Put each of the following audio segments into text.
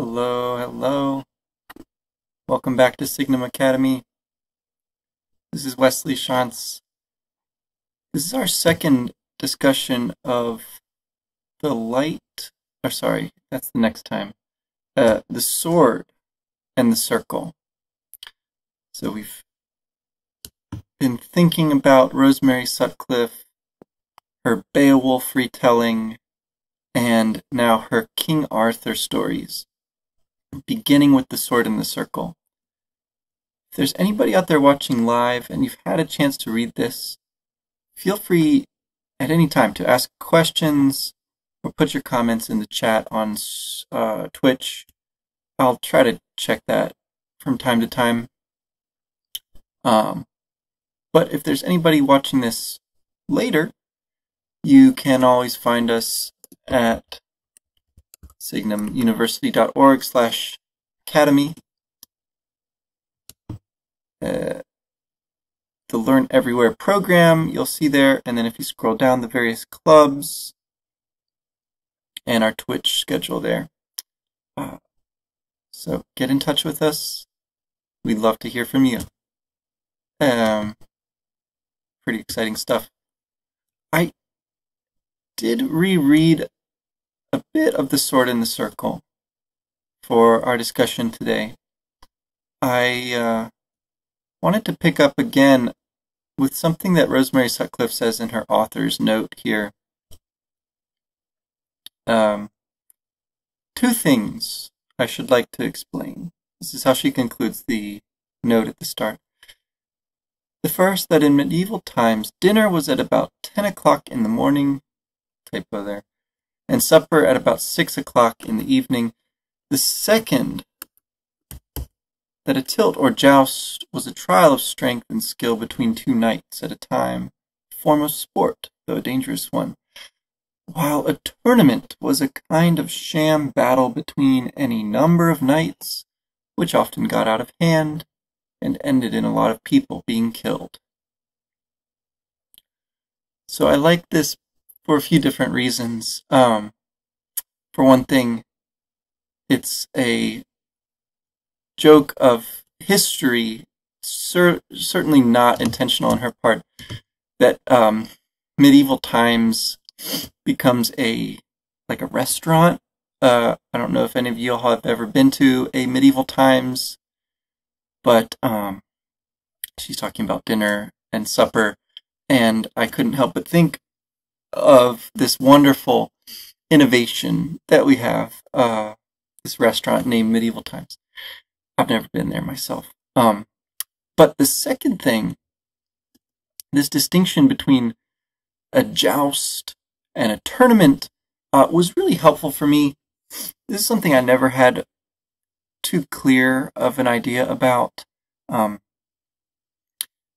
Hello, hello. Welcome back to Signum Academy. This is Wesley Shantz. This is our second discussion of the light, or sorry, that's the next time. Uh, the sword and the circle. So we've been thinking about Rosemary Sutcliff, her Beowulf retelling, and now her King Arthur stories, beginning with the sword and the circle. If there's anybody out there watching live and you've had a chance to read this, feel free at any time to ask questions or put your comments in the chat on uh, Twitch. I'll try to check that from time to time. Um, but if there's anybody watching this later, you can always find us at signumuniversity.org slash academy. Uh, the Learn Everywhere program, you'll see there, and then if you scroll down the various clubs and our Twitch schedule there. Uh, so get in touch with us. We'd love to hear from you. Um, pretty exciting stuff. I did reread bit of The Sword in the Circle for our discussion today. I uh, wanted to pick up again with something that Rosemary Sutcliff says in her author's note here. Um, two things I should like to explain. This is how she concludes the note at the start. The first, that in medieval times, dinner was at about 10 o'clock in the morning, typo there, and supper at about 6 o'clock in the evening. The second, that a tilt or joust was a trial of strength and skill between two knights at a time, a form of sport, though a dangerous one, while a tournament was a kind of sham battle between any number of knights, which often got out of hand and ended in a lot of people being killed. So I like this for a few different reasons. Um, for one thing, it's a joke of history, cer- certainly not intentional on her part, that um, medieval times becomes a like a restaurant. Uh, I don't know if any of you all have ever been to a medieval times, but um, she's talking about dinner and supper, and I couldn't help but think of this wonderful innovation that we have. Uh, this restaurant named Medieval Times. I've never been there myself. Um, but the second thing, this distinction between a joust and a tournament uh, was really helpful for me. This is something I never had too clear of an idea about. Um,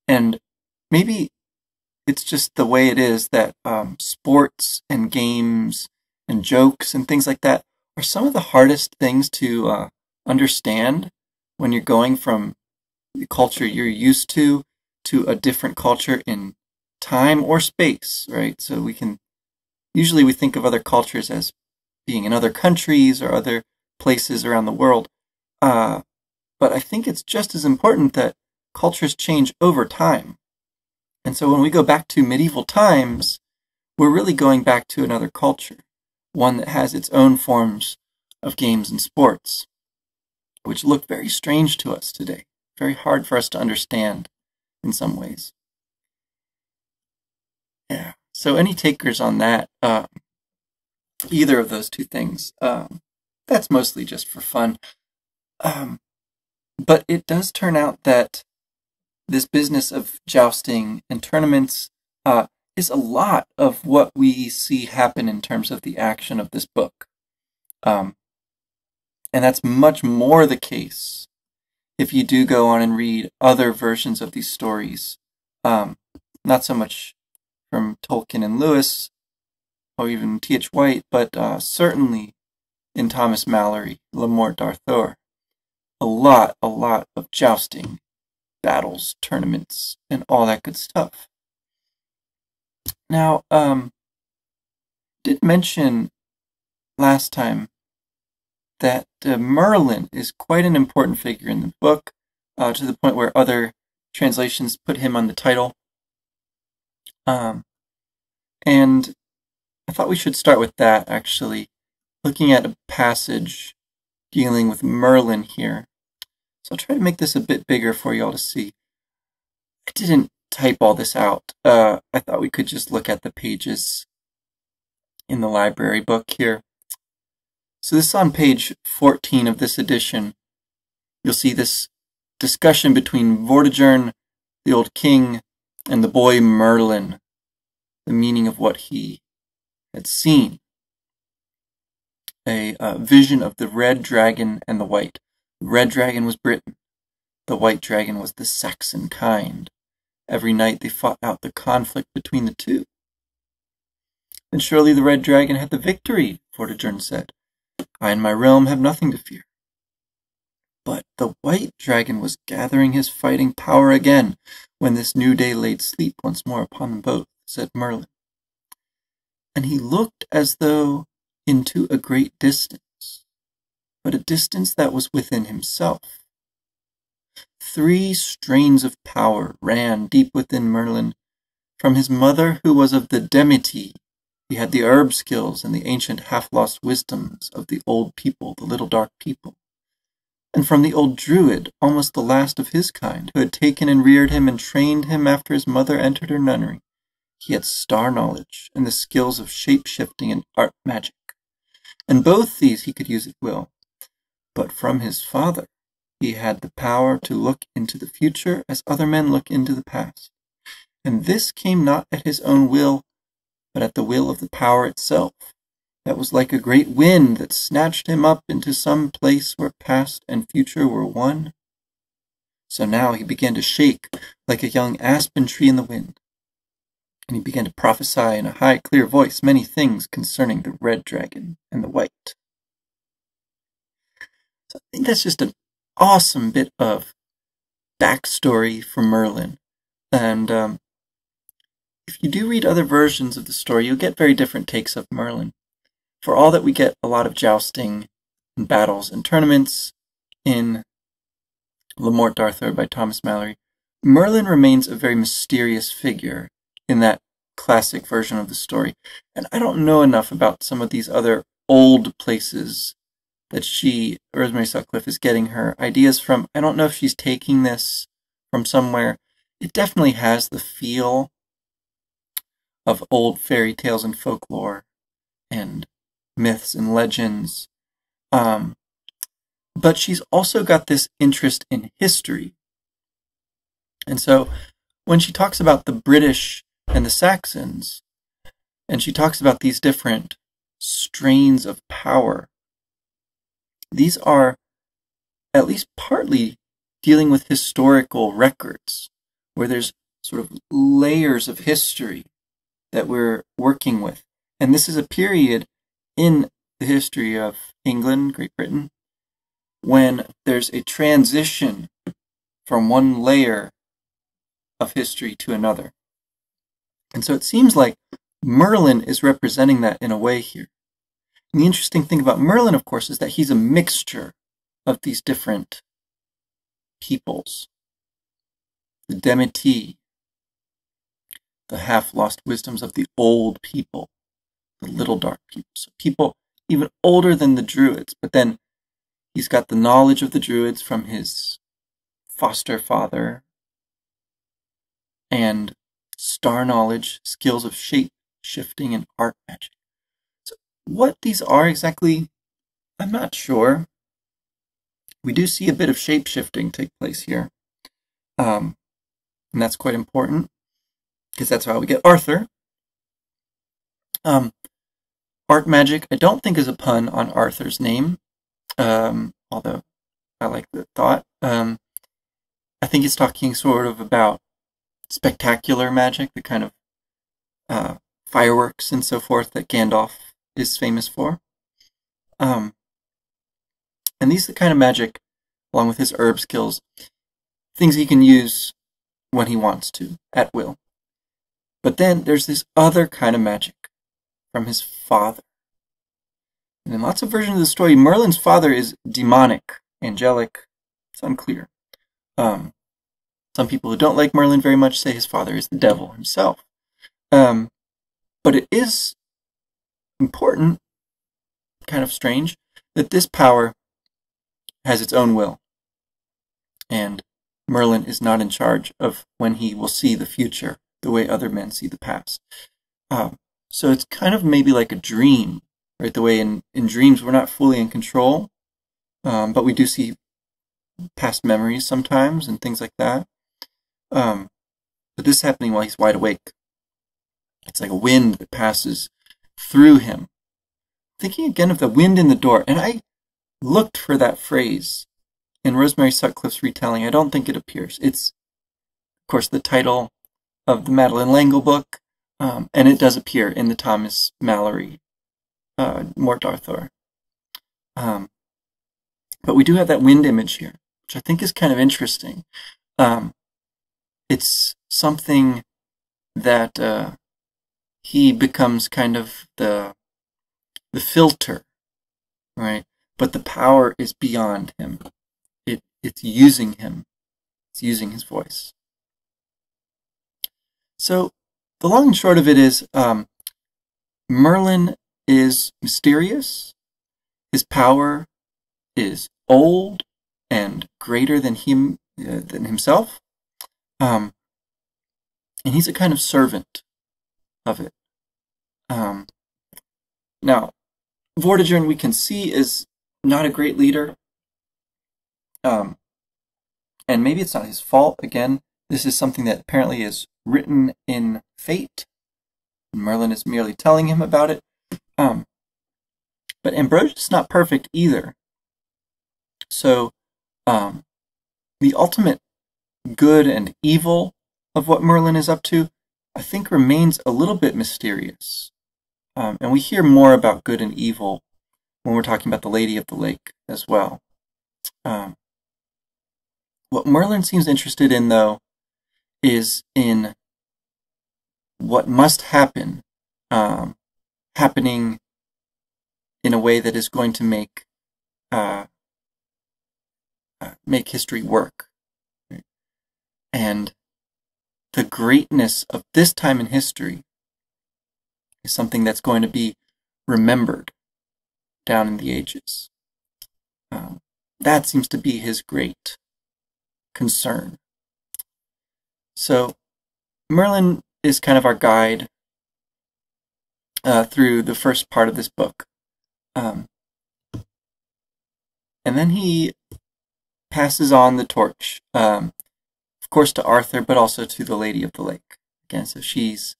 and maybe it's just the way it is that um, sports and games and jokes and things like that are some of the hardest things to uh, understand when you're going from the culture you're used to to a different culture in time or space, right? So we can usually we think of other cultures as being in other countries or other places around the world. Uh, but I think it's just as important that cultures change over time. And so when we go back to medieval times, we're really going back to another culture, one that has its own forms of games and sports which look very strange to us today, very hard for us to understand in some ways. Yeah. So, any takers on that? Uh, either of those two things. Um, that's mostly just for fun. Um, but it does turn out that this business of jousting and tournaments uh, is a lot of what we see happen in terms of the action of this book. Um, and that's much more the case if you do go on and read other versions of these stories. Um, not so much from Tolkien and Lewis, or even T.H. White, but uh, certainly in Thomas Malory, Le Morte d'Arthur. A lot, a lot of jousting, battles, tournaments, and all that good stuff. Now, um, did mention last time that uh, Merlin is quite an important figure in the book, uh, to the point where other translations put him on the title. Um, and I thought we should start with that, actually, looking at a passage dealing with Merlin here. I'll try to make this a bit bigger for you all to see. I didn't type all this out. Uh, I thought we could just look at the pages in the library book here. So this is on page 14 of this edition. You'll see this discussion between Vortigern, the old king, and the boy Merlin, the meaning of what he had seen. A uh, vision of the red dragon and the white. The red dragon was Britain. The white dragon was the Saxon kind. Every night they fought out the conflict between the two. Then surely the red dragon had the victory, Vortigern said. I and my realm have nothing to fear. But the white dragon was gathering his fighting power again when this new day laid sleep once more upon them both, said Merlin. And he looked as though into a great distance, but a distance that was within himself. Three strains of power ran deep within Merlin, from his mother who was of the Demeti, he had the herb skills and the ancient half-lost wisdoms of the old people, the little dark people. And from the old druid, almost the last of his kind, who had taken and reared him and trained him after his mother entered her nunnery, he had star knowledge and the skills of shape-shifting and art magic. And both these he could use at will. But from his father, he had the power to look into the future as other men look into the past. And this came not at his own will, but at the will of the power itself, that was like a great wind that snatched him up into some place where past and future were one. So now he began to shake like a young aspen tree in the wind, and he began to prophesy in a high, clear voice many things concerning the red dragon and the white. So I think that's just an awesome bit of backstory for Merlin, and um, if you do read other versions of the story, you'll get very different takes of Merlin. For all that we get a lot of jousting and battles and tournaments in Le Morte d'Arthur by Thomas Malory, Merlin remains a very mysterious figure in that classic version of the story. And I don't know enough about some of these other old places that she, Rosemary Sutcliff, is getting her ideas from. I don't know if she's taking this from somewhere. It definitely has the feel of old fairy tales and folklore and myths and legends. Um, but she's also got this interest in history. And so when she talks about the British and the Saxons, and she talks about these different strains of power, these are at least partly dealing with historical records, where there's sort of layers of history that we're working with. And this is a period in the history of England, Great Britain, when there's a transition from one layer of history to another. And so it seems like Merlin is representing that in a way here. And the interesting thing about Merlin, of course, is that he's a mixture of these different peoples. The Demeti, the half lost wisdoms of the old people, the little dark people. So people even older than the Druids, but then he's got the knowledge of the Druids from his foster father and star knowledge, skills of shape shifting, and art magic. What these are exactly, I'm not sure. We do see a bit of shape shifting take place here, um, and that's quite important because that's how we get Arthur. Um, art magic, I don't think is a pun on Arthur's name, um, although I like the thought. Um, I think it's talking sort of about spectacular magic, the kind of uh, fireworks and so forth that Gandalf is famous for. Um, and these are the kind of magic, along with his herb skills, things he can use when he wants to, at will. But then there's this other kind of magic from his father. And in lots of versions of the story, Merlin's father is demonic, angelic. It's unclear. Um, some people who don't like Merlin very much say his father is the devil himself. Um, but it is important, kind of strange, that this power has its own will. And Merlin is not in charge of when he will see the future the way other men see the past. Um, so it's kind of maybe like a dream, right? The way in, in dreams we're not fully in control, um, but we do see past memories sometimes and things like that. Um, but this is happening while he's wide awake. It's like a wind that passes through him. Thinking again of the wind in the door, and I looked for that phrase in Rosemary Sutcliff's retelling. I don't think it appears. It's, of course, the title of the Madeleine L'Engle book, um, and it does appear in the Thomas Malory uh, Morte d'Arthur. Um, but we do have that wind image here, which I think is kind of interesting. Um, it's something that uh, he becomes kind of the the filter, right? But the power is beyond him. It it's using him. It's using his voice. So the long and short of it is, um, Merlin is mysterious. His power is old and greater than him uh, than himself. Um, and he's a kind of servant of it. Um, now, Vortigern, we can see, is not a great leader. Um, and maybe it's not his fault. Again, this is something that apparently is written in fate. Merlin is merely telling him about it. Um, but Ambrosius is not perfect either. So, um, the ultimate good and evil of what Merlin is up to, I think remains a little bit mysterious. Um, and we hear more about good and evil when we're talking about the Lady of the Lake as well. Um, what Merlin seems interested in, though, is in what must happen, um, happening in a way that is going to make uh, uh, make history work. And the greatness of this time in history is something that's going to be remembered down in the ages. Um, that seems to be his great concern. So Merlin is kind of our guide uh, through the first part of this book. Um, and then he passes on the torch, um, course, to Arthur, but also to the Lady of the Lake. Again, so she's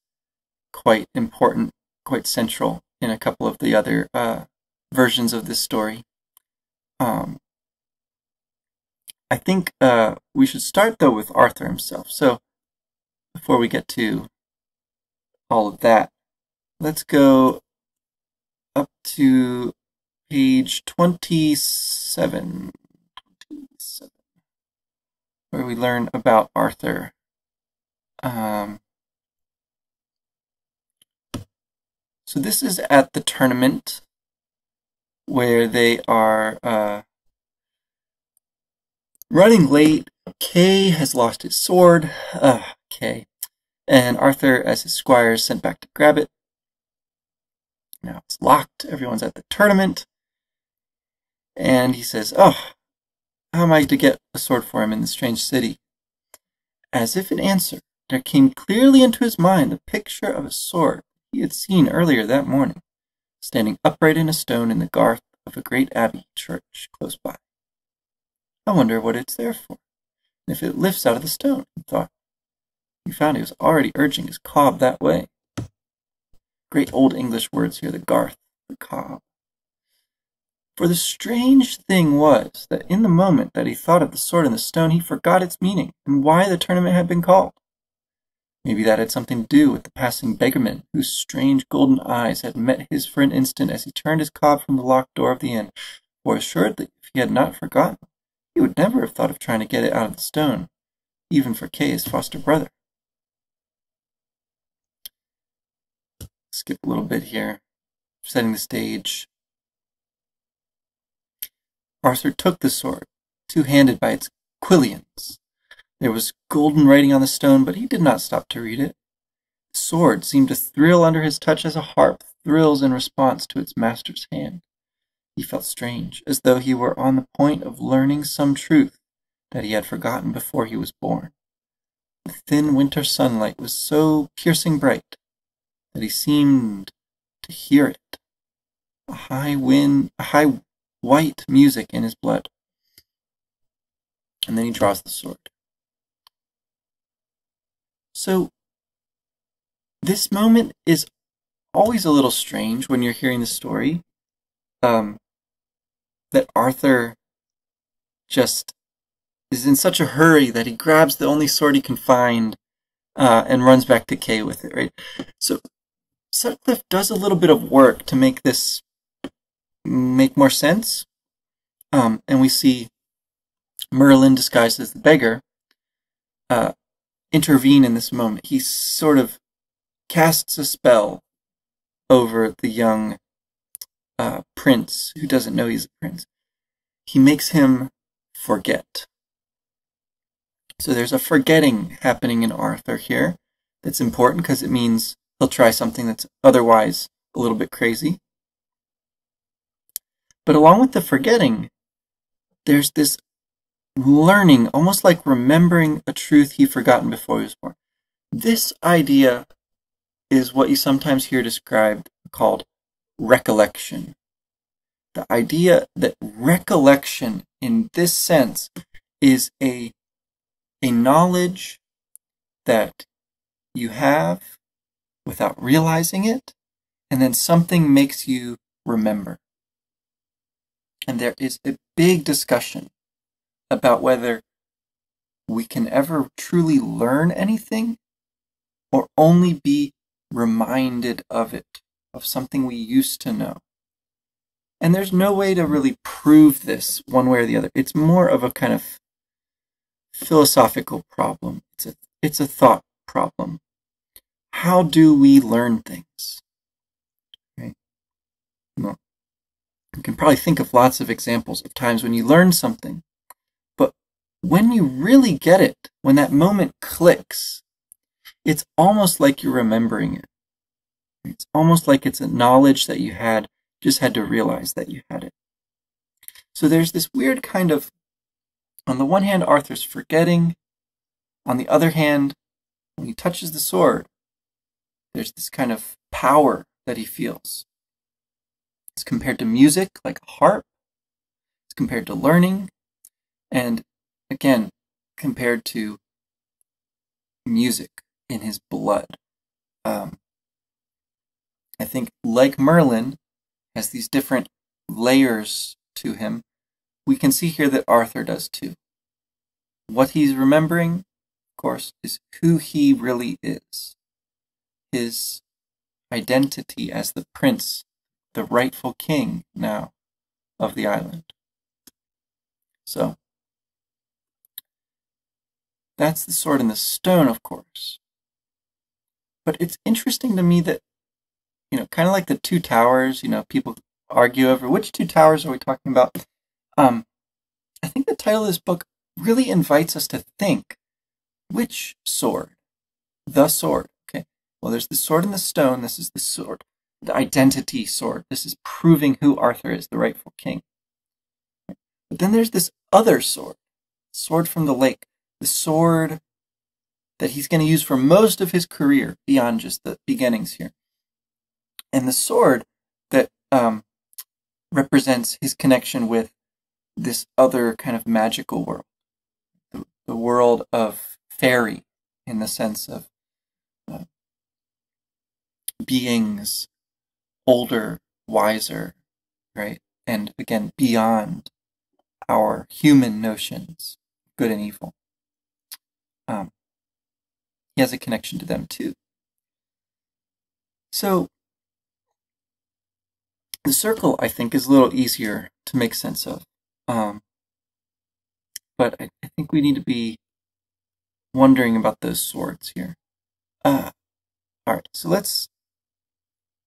quite important, quite central in a couple of the other uh, versions of this story. Um, I think uh, we should start though with Arthur himself. So before we get to all of that, let's go up to page 27, 27 where we learn about Arthur. Um, so this is at the tournament where they are uh, running late. Kay has lost his sword. Uh, Kay. And Arthur, as his squire, is sent back to grab it. Now it's locked. Everyone's at the tournament. And he says, Oh, how am I to get a sword for him in this strange city? As if in answer, there came clearly into his mind the picture of a sword he had seen earlier that morning standing upright in a stone in the garth of a great abbey church close by. I wonder what it's there for, and if it lifts out of the stone, he thought. He found he was already urging his cob that way. Great old English words here, the garth, the cob. For the strange thing was that in the moment that he thought of the sword and the stone, he forgot its meaning and why the tournament had been called. Maybe that had something to do with the passing beggarman, whose strange golden eyes had met his for an instant as he turned his cob from the locked door of the inn, for assuredly, if he had not forgotten, he would never have thought of trying to get it out of the stone, even for Kay, his foster brother. Skip a little bit here, setting the stage. Arthur took the sword, two-handed by its quillions. There was golden writing on the stone, but he did not stop to read it. The sword seemed to thrill under his touch as a harp thrills in response to its master's hand. He felt strange, as though he were on the point of learning some truth that he had forgotten before he was born. The thin winter sunlight was so piercing bright that he seemed to hear it. A high wind, a high white music in his blood. And then he draws the sword. So, this moment is always a little strange when you're hearing the story. Um, that Arthur just is in such a hurry that he grabs the only sword he can find uh, and runs back to Kay with it, right? So Sutcliff does a little bit of work to make this make more sense. Um, and we see Merlin disguised as the beggar uh, intervene in this moment. He sort of casts a spell over the young uh, prince who doesn't know he's a prince. He makes him forget. So there's a forgetting happening in Arthur here that's important because it means he'll try something that's otherwise a little bit crazy. But along with the forgetting, there's this learning, almost like remembering a truth he'd forgotten before he was born. This idea is what you sometimes hear described called recollection. The idea that recollection in this sense is a a knowledge that you have without realizing it, and then something makes you remember. And there is a big discussion about whether we can ever truly learn anything or only be reminded of it, of something we used to know. And there's no way to really prove this one way or the other. It's more of a kind of philosophical problem. It's a, it's a thought problem. How do we learn things? Okay. Well, you can probably think of lots of examples of times when you learn something, but when you really get it, when that moment clicks, it's almost like you're remembering it. It's almost like it's a knowledge that you had, just had to realize that you had it. So there's this weird kind of on the one hand, Arthur's forgetting. On the other hand, when he touches the sword, there's this kind of power that he feels. It's compared to music, like a harp. It's compared to learning. And again, compared to music in his blood. Um, I think, like Merlin, has these different layers to him we can see here that Arthur does too. What he's remembering, of course, is who he really is. His identity as the prince, the rightful king now of the island. So, that's the sword and the stone, of course. But it's interesting to me that, you know, kind of like the two towers, you know, people argue over which two towers are we talking about. Um, I think the title of this book really invites us to think which sword? The sword. Okay. Well, there's the sword and the stone. This is the sword, the identity sword. This is proving who Arthur is, the rightful king. But then there's this other sword, sword from the lake, the sword that he's going to use for most of his career beyond just the beginnings here. And the sword that um, represents his connection with this other kind of magical world, the, the world of fairy, in the sense of uh, beings older, wiser, right? And again, beyond our human notions, good and evil. Um, he has a connection to them too. So, the circle, I think, is a little easier to make sense of. Um, but I, I, think we need to be wondering about those swords here. Uh, all right, so let's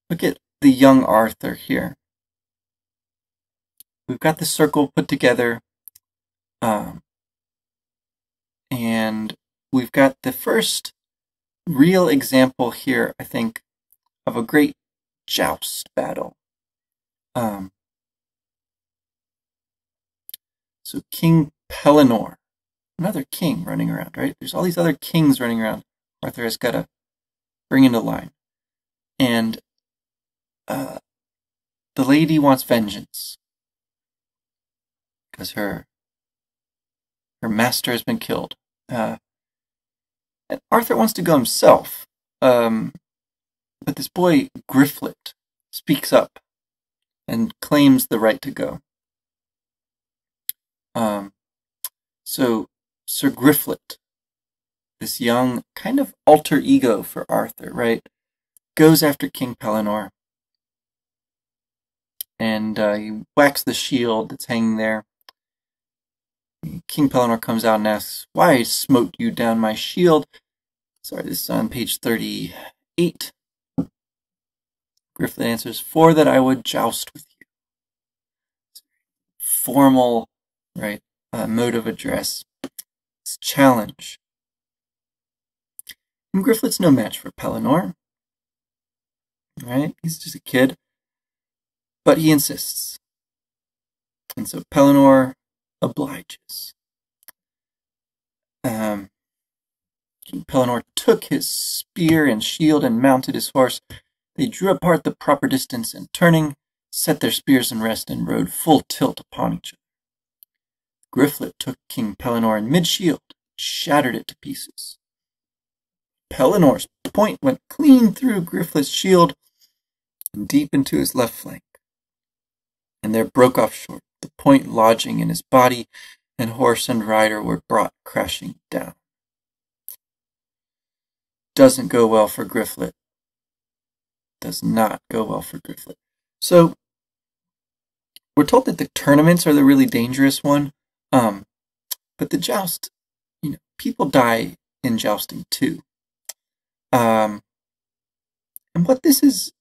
look at the young Arthur here. we've got the circle put together. Um, and we've got the first real example here, I think, of a great joust battle. Um, so King Pellinore, another king running around, right? There's all these other kings running around. Arthur has got to bring into line. And uh, the lady wants vengeance because her her master has been killed. Uh, and Arthur wants to go himself, um, but this boy Griflet speaks up and claims the right to go. Um, so Sir Griflet, this young kind of alter ego for Arthur, right, goes after King Pellinore, and uh, he whacks the shield that's hanging there. King Pellinore comes out and asks, Why smote you down my shield? Sorry, this is on page 38. Griffith answers, For that I would joust with you. Formal, right, uh, mode of address. It's challenge. And Griflet's no match for Pellinore. Right? He's just a kid. But he insists. And so Pellinore obliges. Um, King Pellinore took his spear and shield and mounted his horse. They drew apart the proper distance and turning, set their spears in rest and rode full tilt upon each other. Griflet took King Pellinore in mid-shield, shattered it to pieces. Pellinore's point went clean through Griflet's shield and deep into his left flank, and there broke off short the point lodging in his body, and horse and rider were brought crashing down. Doesn't go well for Griflet. Does not go well for Griflet. So, we're told that the tournaments are the really dangerous one, um, but the joust, you know, people die in jousting too. Um, and what this is,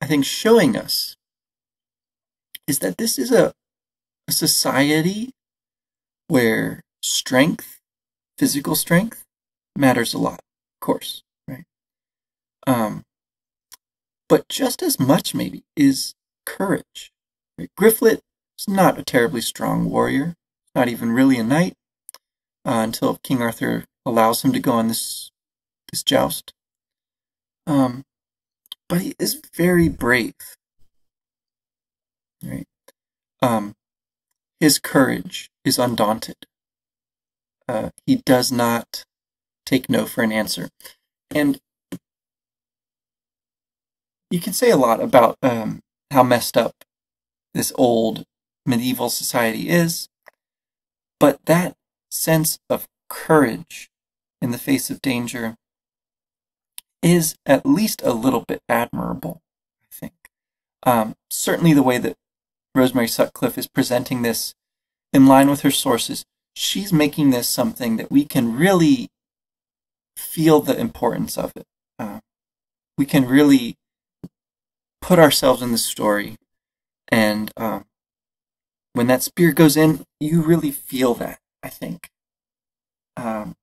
I think, showing us is that this is a a society where strength, physical strength, matters a lot, of course, right? Um, but just as much, maybe, is courage. Right? Griflet is not a terribly strong warrior, not even really a knight, uh, until King Arthur allows him to go on this this joust. Um, but he is very brave. Right. Um, his courage is undaunted. Uh, he does not take no for an answer. And you can say a lot about um, how messed up this old medieval society is, but that sense of courage in the face of danger is at least a little bit admirable, I think. Um, certainly the way that Rosemary Sutcliff is presenting this in line with her sources. She's making this something that we can really feel the importance of it. Uh, we can really put ourselves in the story, and um, when that spear goes in, you really feel that. I think, um,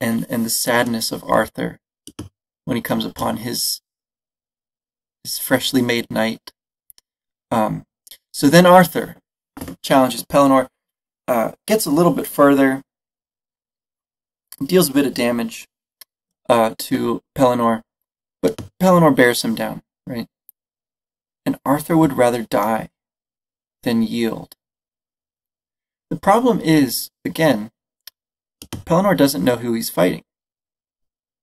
and and the sadness of Arthur when he comes upon his his freshly made knight um, so then Arthur challenges Pellinore, uh, gets a little bit further, deals a bit of damage uh, to Pellinore, but Pellinore bears him down, right? And Arthur would rather die than yield. The problem is, again, Pellinore doesn't know who he's fighting.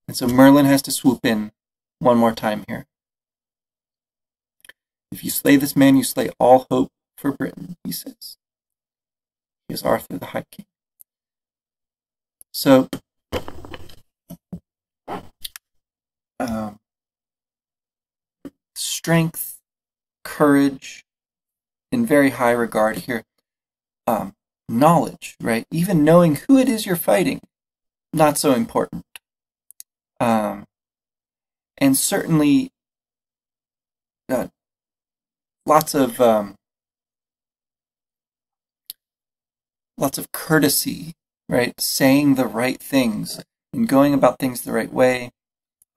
And so Merlin has to swoop in one more time here. If you slay this man, you slay all hope for Britain, he says. He is Arthur the High King. So, um, strength, courage, in very high regard here. Um, knowledge, right? Even knowing who it is you're fighting, not so important. Um, and certainly uh, lots of um, lots of courtesy, right? Saying the right things and going about things the right way.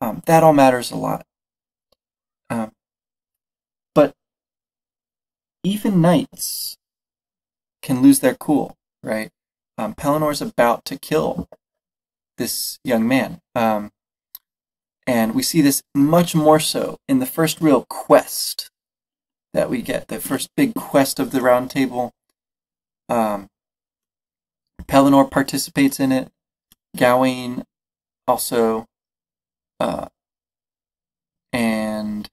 Um, that all matters a lot. Um, but even knights can lose their cool, right? Um, Pellinore's about to kill this young man. Um, and we see this much more so in the first real quest that we get, the first big quest of the Round Table. Um, Pellinore participates in it. Gawain also, uh, and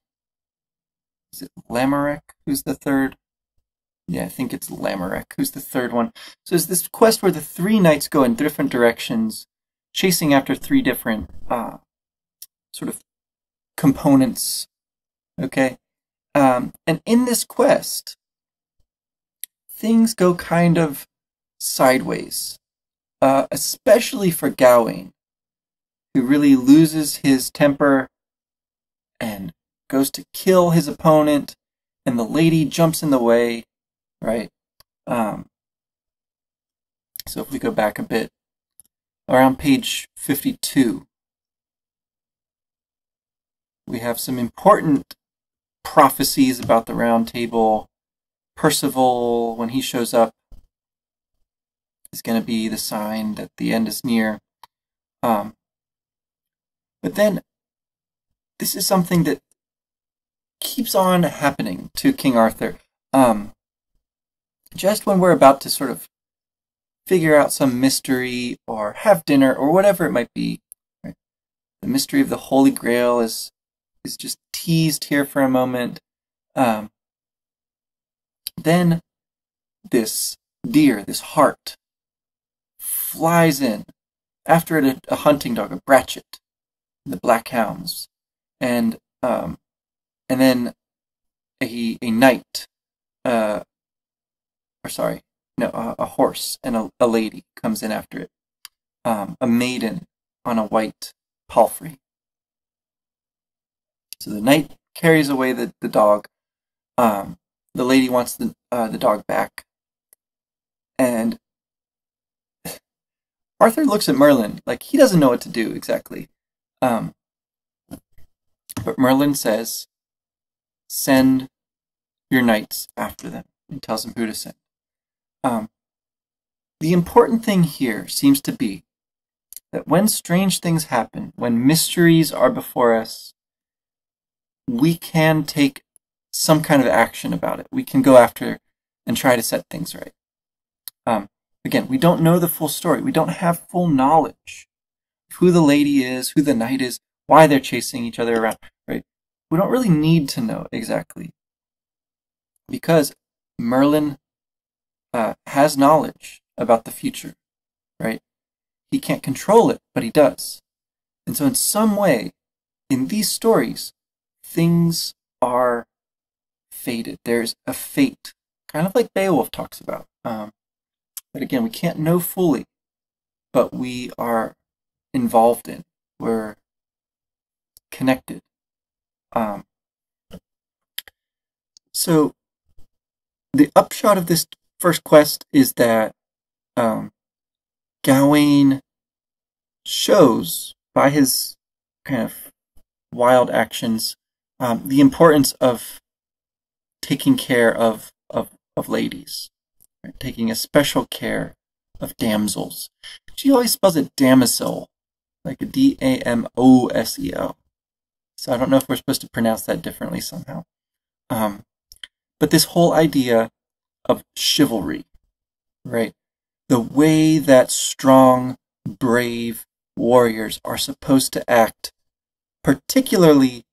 is it Lamorak who's the third? Yeah, I think it's Lamorak who's the third one. So it's this quest where the three knights go in different directions, chasing after three different uh, sort of components. Okay, um, and in this quest, things go kind of sideways, uh, especially for Gawain, who really loses his temper and goes to kill his opponent, and the lady jumps in the way, right? Um, so if we go back a bit, around page 52, we have some important prophecies about the Round Table. Percival, when he shows up, is going to be the sign that the end is near. Um, but then, this is something that keeps on happening to King Arthur. Um, just when we're about to sort of figure out some mystery or have dinner or whatever it might be, right? the mystery of the Holy Grail is is just teased here for a moment. Um, then this deer, this hart, flies in after a, a hunting dog, a brachet, the black hounds, and um, and then a a knight, uh, or sorry, no, a, a horse and a, a, lady comes in after it, um, a maiden on a white palfrey. So the knight carries away the, the dog. Um, the lady wants the uh, the dog back, and Arthur looks at Merlin like he doesn't know what to do exactly. Um, but Merlin says, "Send your knights after them," and tells him who to send. Um, the important thing here seems to be that when strange things happen, when mysteries are before us, we can take some kind of action about it. We can go after and try to set things right. Um, again, we don't know the full story. We don't have full knowledge of who the lady is, who the knight is, why they're chasing each other around, right? We don't really need to know exactly because Merlin uh, has knowledge about the future, right? He can't control it, but he does. And so, in some way, in these stories, things are fated. There's a fate, kind of like Beowulf talks about. Um, but again, we can't know fully, but we are involved in. We're connected. Um, so the upshot of this first quest is that um, Gawain shows by his kind of wild actions um, the importance of taking care of of, of ladies, right? taking a special care of damsels. She always spells it damosel, like a D A M O S E L. So I don't know if we're supposed to pronounce that differently somehow. Um, but this whole idea of chivalry, right? The way that strong, brave warriors are supposed to act, particularly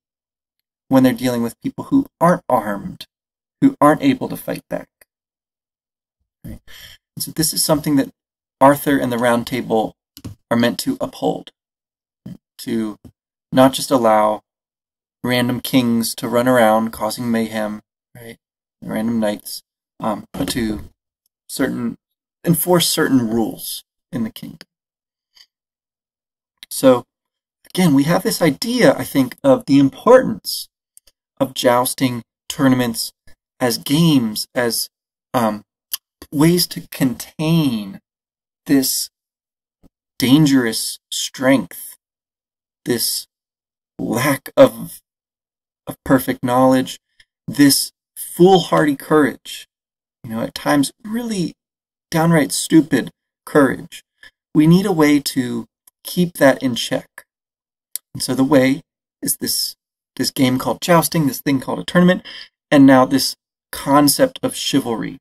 when they're dealing with people who aren't armed, who aren't able to fight back. Right? so this is something that Arthur and the Round Table are meant to uphold, to not just allow random kings to run around causing mayhem, right? Random knights, um, but to certain enforce certain rules in the kingdom. So again, we have this idea, I think, of the importance of jousting tournaments as games, as um, ways to contain this dangerous strength, this lack of, of perfect knowledge, this foolhardy courage, you know, at times really downright stupid courage. We need a way to keep that in check. And so the way is this this game called jousting, this thing called a tournament, and now this concept of chivalry,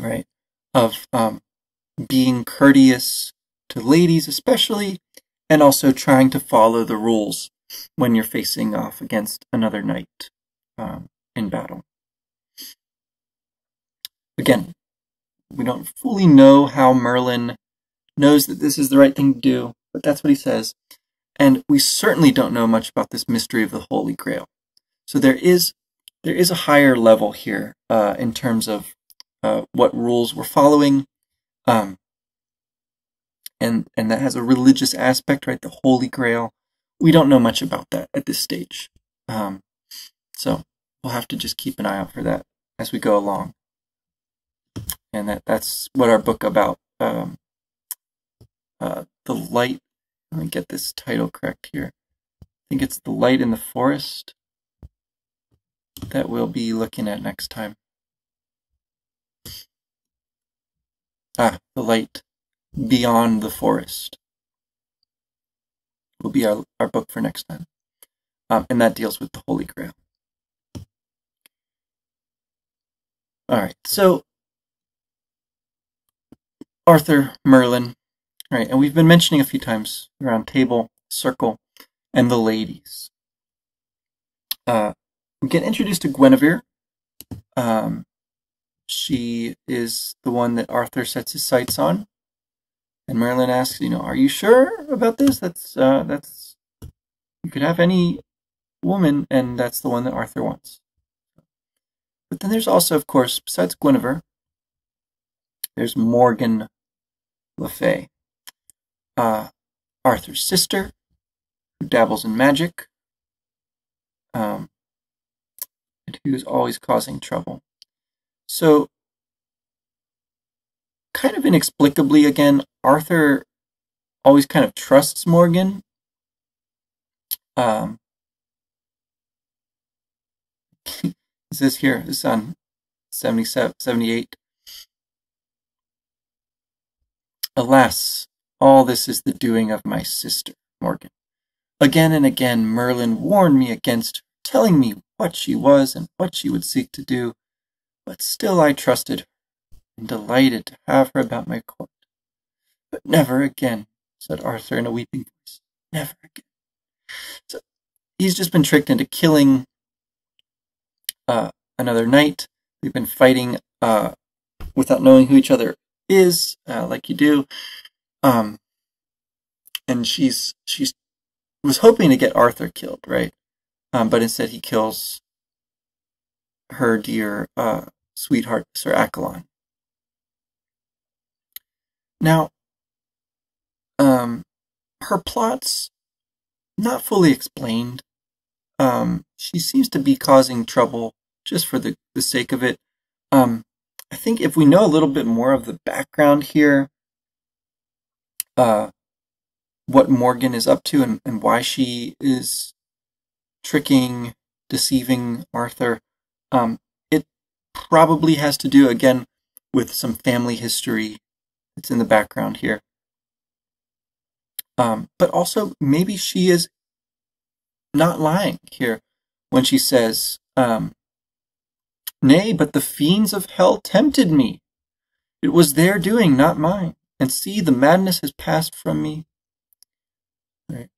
right? Of um, being courteous to ladies, especially, and also trying to follow the rules when you're facing off against another knight um, in battle. Again, we don't fully know how Merlin knows that this is the right thing to do, but that's what he says. And we certainly don't know much about this mystery of the Holy Grail. So there is there is a higher level here uh, in terms of uh, what rules we're following, um, and and that has a religious aspect, right? The Holy Grail. We don't know much about that at this stage, um, so we'll have to just keep an eye out for that as we go along. And that that's what our book about um, uh, the light. Let me get this title correct here. I think it's the light in the forest that we'll be looking at next time. Ah, the light beyond the forest will be our, our book for next time. Um, and that deals with the Holy Grail. All right, so Arthur, Merlin, right, and we've been mentioning a few times around table, circle, and the ladies. Uh, we get introduced to Guinevere. Um, she is the one that Arthur sets his sights on. And Merlin asks, you know, are you sure about this? That's, uh, that's, you could have any woman, and that's the one that Arthur wants. But then there's also, of course, besides Guinevere, there's Morgan Le Fay, uh, Arthur's sister, who dabbles in magic, um, and who's always causing trouble. So, kind of inexplicably, again, Arthur always kind of trusts Morgan. Um, this is here, this is on 77, 78. Alas, all this is the doing of my sister, Morgan. Again and again Merlin warned me against her, telling me what she was and what she would seek to do, but still I trusted her and delighted to have her about my court. But never again, said Arthur in a weeping voice. Never again. So he's just been tricked into killing uh, another knight. We've been fighting uh, without knowing who each other is, uh, like you do. Um, and she's she's was hoping to get Arthur killed, right? Um, but instead he kills her dear uh, sweetheart, Sir Accolon. Now, um, her plot's not fully explained. Um, she seems to be causing trouble just for the, the sake of it. Um, I think if we know a little bit more of the background here, uh, what Morgan is up to and, and why she is tricking, deceiving Arthur, um, it probably has to do, again, with some family history that's in the background here. Um, but also, maybe she is not lying here when she says, um, Nay, but the fiends of hell tempted me. It was their doing, not mine. And see, the madness has passed from me. Right.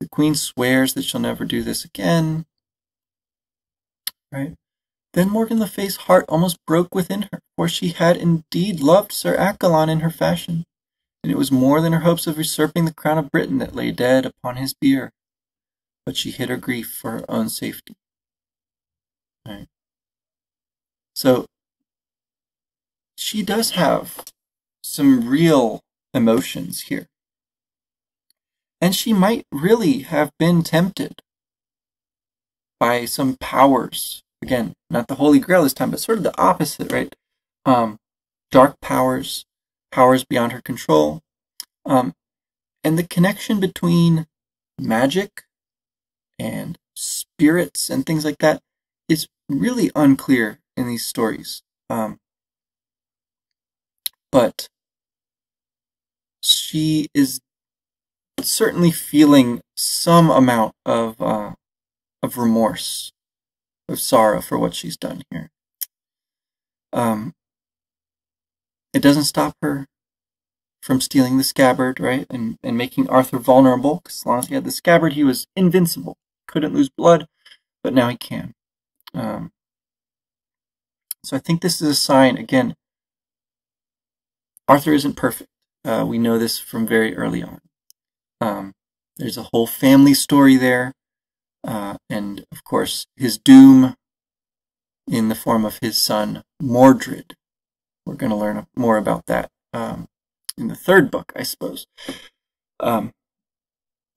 The queen swears that she'll never do this again. Right. Then Morgan le Fay's heart almost broke within her, for she had indeed loved Sir Accolon in her fashion, and it was more than her hopes of usurping the crown of Britain that lay dead upon his bier. But she hid her grief for her own safety. Right. So she does have some real emotions here. And she might really have been tempted by some powers again, not the Holy Grail this time, but sort of the opposite, right? Um, dark powers, powers beyond her control, um, and the connection between magic and spirits and things like that is really unclear in these stories. Um, but she is certainly feeling some amount of uh, of remorse, of sorrow for what she's done here. Um, it doesn't stop her from stealing the scabbard, right, and and making Arthur vulnerable. Because as long as he had the scabbard, he was invincible, couldn't lose blood, but now he can. Um, so I think this is a sign again. Arthur isn't perfect. Uh, we know this from very early on. Um, there's a whole family story there, uh, and of course, his doom in the form of his son Mordred. We're going to learn more about that um, in the third book, I suppose. Um,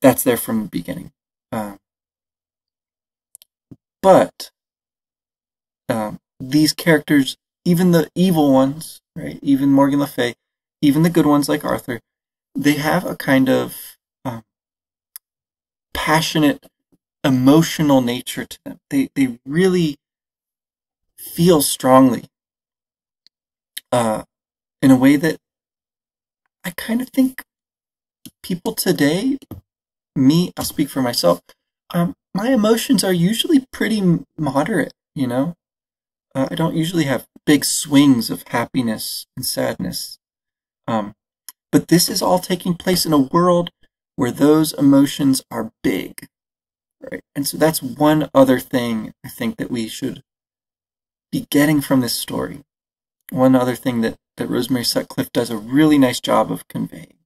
that's there from the beginning. Uh, but um, these characters, even the evil ones, right? Even Morgan Le Fay, even the good ones like Arthur, they have a kind of um, passionate, emotional nature to them. They they really feel strongly uh, in a way that I kind of think people today, me, I'll speak for myself. Um, my emotions are usually pretty moderate. You know, uh, I don't usually have big swings of happiness and sadness. Um, but this is all taking place in a world where those emotions are big. Right? And so that's one other thing I think that we should be getting from this story. One other thing that, that Rosemary Sutcliff does a really nice job of conveying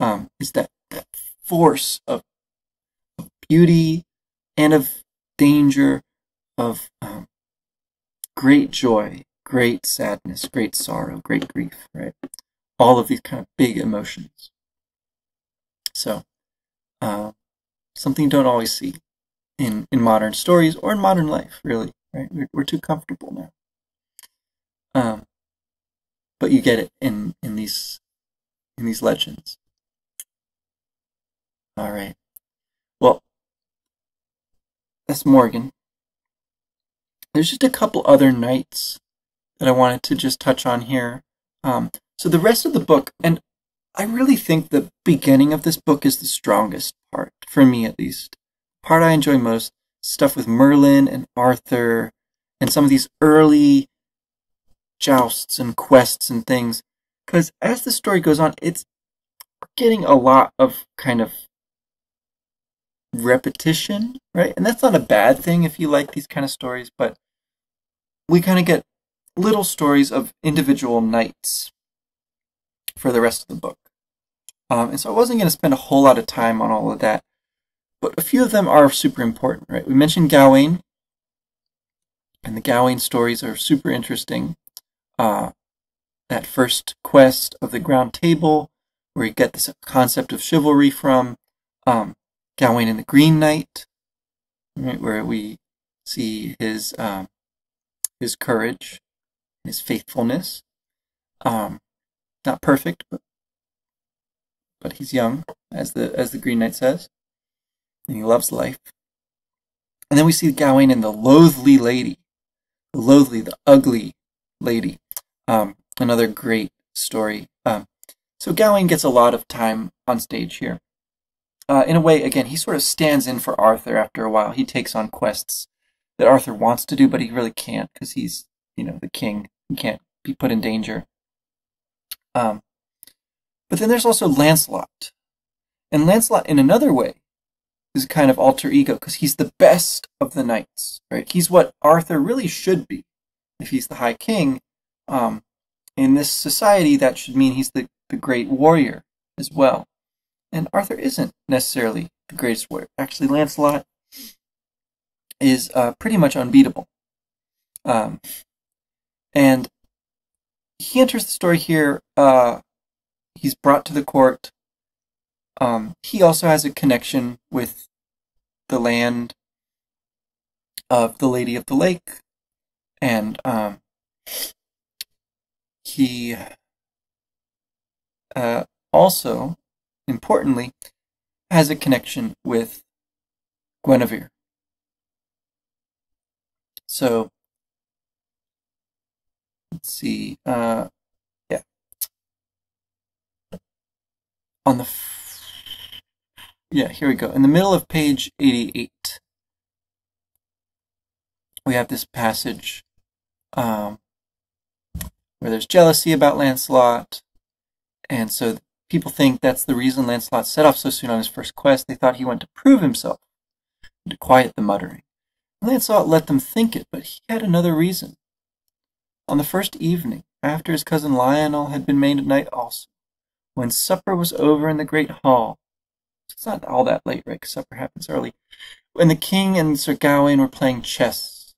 um, is that, that force of, of beauty and of danger, of um, great joy, great sadness, great sorrow, great grief, right? All of these kind of big emotions. So, uh, something you don't always see in, in modern stories or in modern life, really, right? We're, we're too comfortable now. Um, but you get it in, in these in these legends. All right. Well, that's Morgan. There's just a couple other knights that I wanted to just touch on here. Um, so the rest of the book, and I really think the beginning of this book is the strongest part, for me at least. Part I enjoy most, stuff with Merlin and Arthur, and some of these early jousts and quests and things. Because as the story goes on, it's getting a lot of kind of repetition, right? And that's not a bad thing if you like these kind of stories, but we kind of get little stories of individual knights for the rest of the book. Um, and so I wasn't going to spend a whole lot of time on all of that, but a few of them are super important, right? We mentioned Gawain, and the Gawain stories are super interesting. Uh, that first quest of the Round Table, where you get this concept of chivalry from, um, Gawain and the Green Knight, right, where we see his um, his courage, his faithfulness. Um, not perfect, but but he's young, as the as the Green Knight says, and he loves life. And then we see Gawain and the loathly lady, the loathly, the ugly lady. Um, another great story. Um, so Gawain gets a lot of time on stage here. Uh, in a way, again, he sort of stands in for Arthur after a while. He takes on quests that Arthur wants to do, but he really can't because he's, you know, the king. He can't be put in danger. Um, but then there's also Lancelot. And Lancelot, in another way, is kind of alter ego because he's the best of the knights, right? He's what Arthur really should be if he's the High King. Um, in this society, that should mean he's the, the great warrior as well. And Arthur isn't necessarily the greatest warrior. Actually, Lancelot is uh, pretty much unbeatable. Um, and he enters the story here. Uh, he's brought to the court. Um, he also has a connection with the land of the Lady of the Lake, and um, he uh, also, importantly, has a connection with Guinevere. So, let's see. Uh, yeah. On the. yeah, here we go. In the middle of page 88, we have this passage um, where there's jealousy about Lancelot. And so people think that's the reason Lancelot set off so soon on his first quest. They thought he went to prove himself, to quiet the muttering. Lancelot let them think it, but he had another reason. On the first evening, after his cousin Lionel had been made a knight also, when supper was over in the great hall, it's not all that late, right? Supper happens early. When the king and Sir Gawain were playing chess,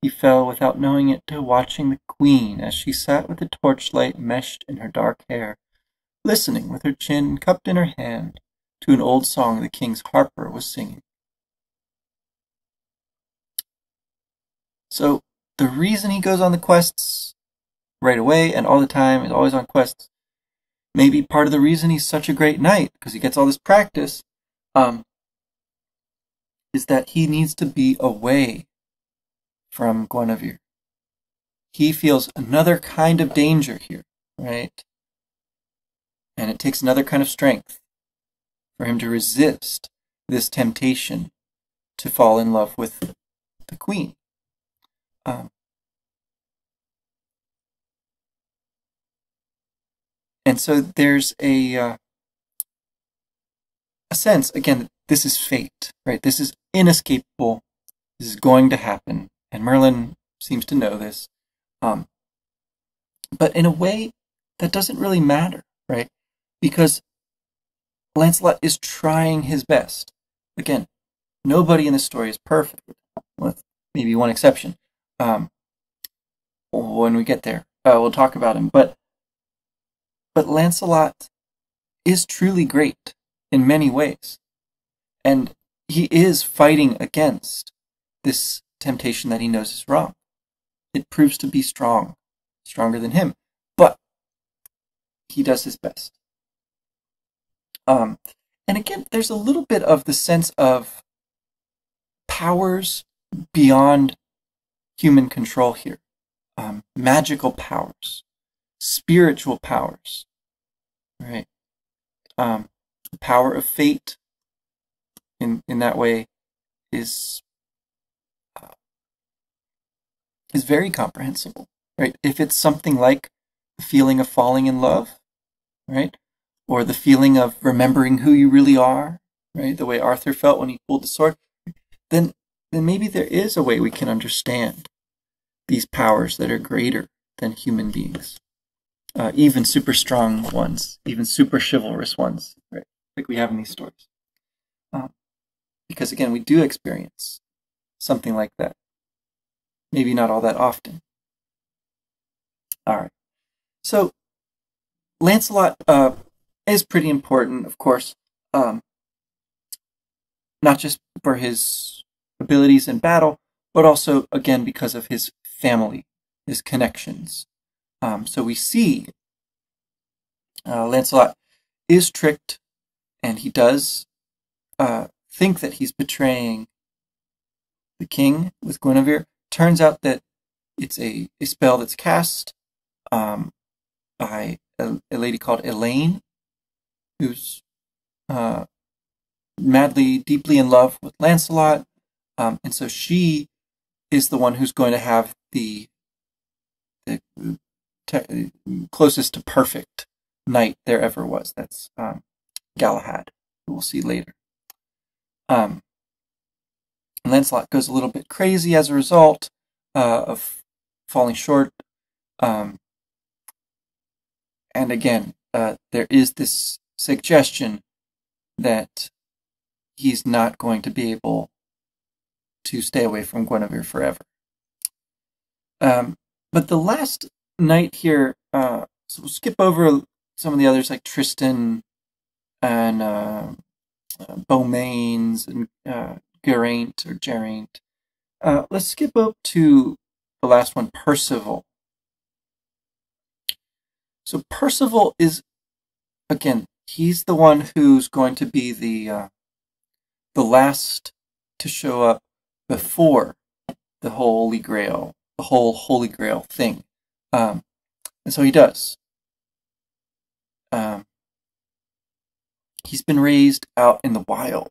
he fell without knowing it to watching the queen as she sat with the torchlight meshed in her dark hair, listening with her chin cupped in her hand to an old song the king's harper was singing. So the reason he goes on the quests right away and all the time, is always on quests, maybe part of the reason he's such a great knight, because he gets all this practice, um, is that he needs to be away from Guinevere. He feels another kind of danger here, right? And it takes another kind of strength for him to resist this temptation to fall in love with the queen. Um, and so there's a uh, a sense again this is fate, right? This is inescapable. This is going to happen, and Merlin seems to know this. Um, but in a way, that doesn't really matter, right? Because Lancelot is trying his best. Again, nobody in the story is perfect, with maybe one exception. Um, when we get there, uh, we'll talk about him. But but Lancelot is truly great in many ways, and he is fighting against this temptation that he knows is wrong. It proves to be strong, stronger than him, but he does his best. Um, and again, there's a little bit of the sense of powers beyond human control here. Um, magical powers, spiritual powers, right? Um, the power of fate in, in that way is uh, is very comprehensible, right? If it's something like the feeling of falling in love, right? Or the feeling of remembering who you really are, right? The way Arthur felt when he pulled the sword, then then maybe there is a way we can understand these powers that are greater than human beings. Uh, even super strong ones, even super chivalrous ones, right? Like we have in these stories. Um, because again, we do experience something like that. Maybe not all that often. All right. So, Lancelot uh, is pretty important, of course, um, not just for his abilities in battle, but also, again, because of his family, his connections. Um, so we see uh, Lancelot is tricked, and he does uh, think that he's betraying the king with Guinevere. Turns out that it's a, a spell that's cast um, by a, a, lady called Elaine, who's uh, madly, deeply in love with Lancelot. Um, and so she is the one who's going to have the, the te- closest to perfect knight there ever was. That's um, Galahad, who we'll see later. Um, Lancelot goes a little bit crazy as a result uh, of falling short. Um, and again, uh, there is this suggestion that he's not going to be able to stay away from Guinevere forever. Um, but the last knight here, uh, so we'll skip over some of the others like Tristan and uh, uh, Beaumains and uh, Geraint or Geraint. uh, let's skip up to the last one, Percival. So Percival is, again, he's the one who's going to be the uh, the last to show up before the Holy Grail, the whole Holy Grail thing. Um, and so he does. Um, he's been raised out in the wild,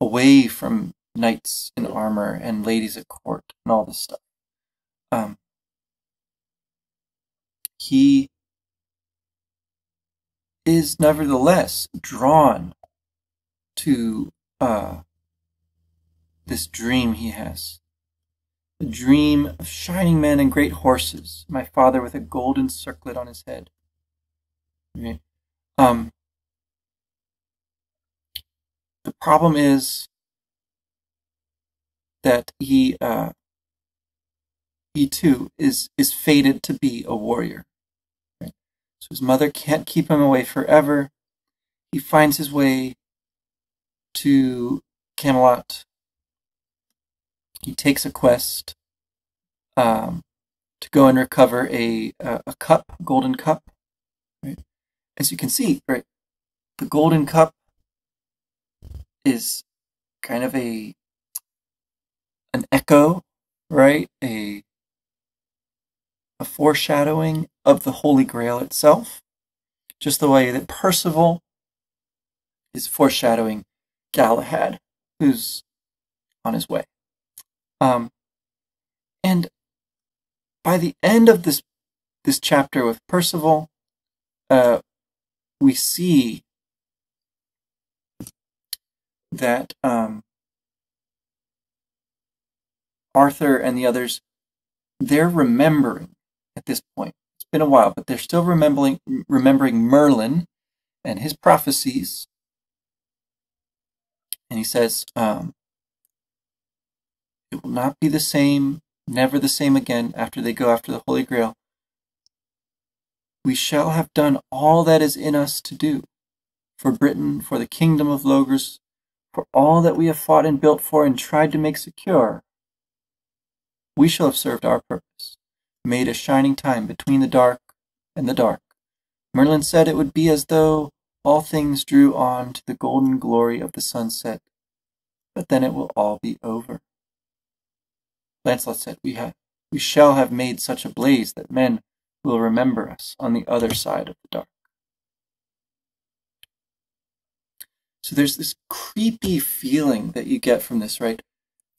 away from knights in armor and ladies at court and all this stuff. Um, he is nevertheless drawn to uh, this dream he has. A dream of shining men and great horses, my father with a golden circlet on his head. Right? Um, the problem is that he uh, he too is is fated to be a warrior. Right? So his mother can't keep him away forever. He finds his way to Camelot. He takes a quest um, to go and recover a, a, a cup, golden cup. Right? As you can see, right, the golden cup is kind of a an echo, right? A a foreshadowing of the Holy Grail itself, just the way that Percival is foreshadowing Galahad, who's on his way. Um, and by the end of this this chapter with Percival, uh, we see that um, Arthur and the others they're remembering at this point. It's been a while, but they're still remembering remembering Merlin and his prophecies and he says, um, It will not be the same, never the same again after they go after the Holy Grail. We shall have done all that is in us to do for Britain, for the kingdom of Logres, for all that we have fought and built for and tried to make secure. We shall have served our purpose, made a shining time between the dark and the dark. Merlin said it would be as though all things drew on to the golden glory of the sunset, but then it will all be over. Lancelot said, we, have, we shall have made such a blaze that men will remember us on the other side of the dark. So there's this creepy feeling that you get from this, right?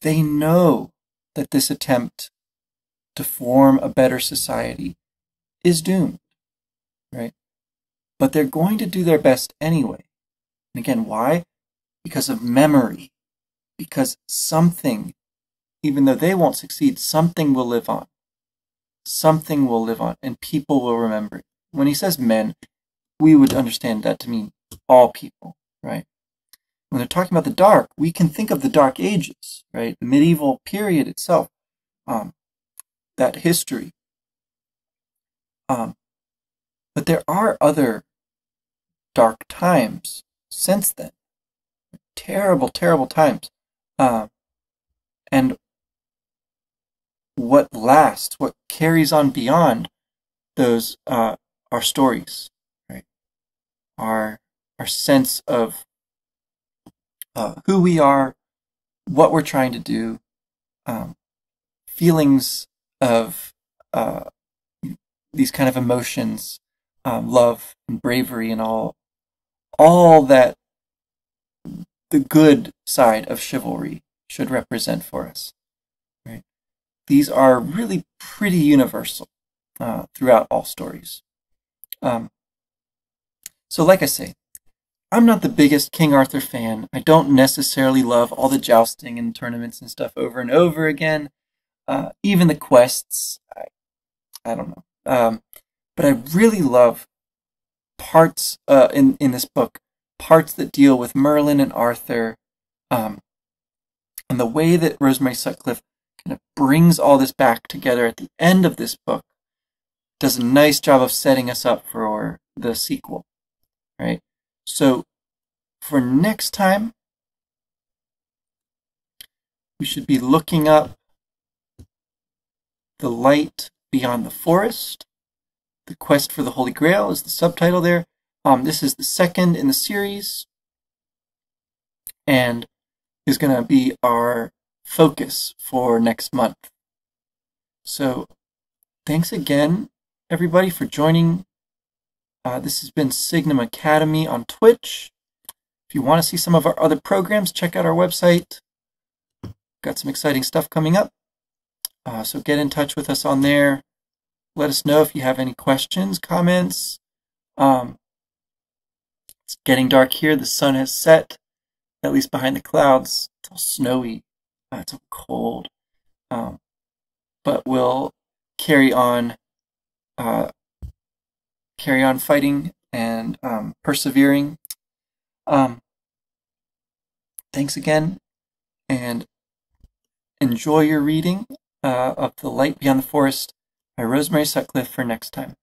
They know that this attempt to form a better society is doomed, right? but they're going to do their best anyway. And again, why? Because of memory. Because something, even though they won't succeed, something will live on. Something will live on, and people will remember it. When he says men, we would understand that to mean all people, right? When they're talking about the dark, we can think of the Dark Ages, right? The medieval period itself, um, that history. Um, but there are other dark times since then. Terrible, terrible times. Uh, and what lasts, what carries on beyond those uh, our stories, right? Our our sense of uh, who we are, what we're trying to do, um, feelings of uh, these kind of emotions, um, love and bravery and all all that the good side of chivalry should represent for us. These are really pretty universal uh, throughout all stories. Um, so, like I say, I'm not the biggest King Arthur fan. I don't necessarily love all the jousting and tournaments and stuff over and over again. Uh, even the quests, I, I don't know. Um, but I really love parts uh, in in this book, parts that deal with Merlin and Arthur, um, and the way that Rosemary Sutcliff kind of brings all this back together at the end of this book does a nice job of setting us up for the sequel, right? So for next time, we should be looking up The Light Beyond the Forest. The Quest for the Holy Grail is the subtitle there. Um, this is the second in the series and is going to be our focus for next month. So, thanks again, everybody, for joining. Uh, this has been Signum Academy on Twitch. If you want to see some of our other programs, check out our website. Got some exciting stuff coming up. Uh, so get in touch with us on there. Let us know if you have any questions, comments. Um, it's getting dark here. The sun has set, at least behind the clouds. It's all snowy. It's cold. Um, but we'll carry on, uh, carry on fighting and um, persevering. Um, thanks again, and enjoy your reading uh, of The Light Beyond the Forest by Rosemary Sutcliff for next time.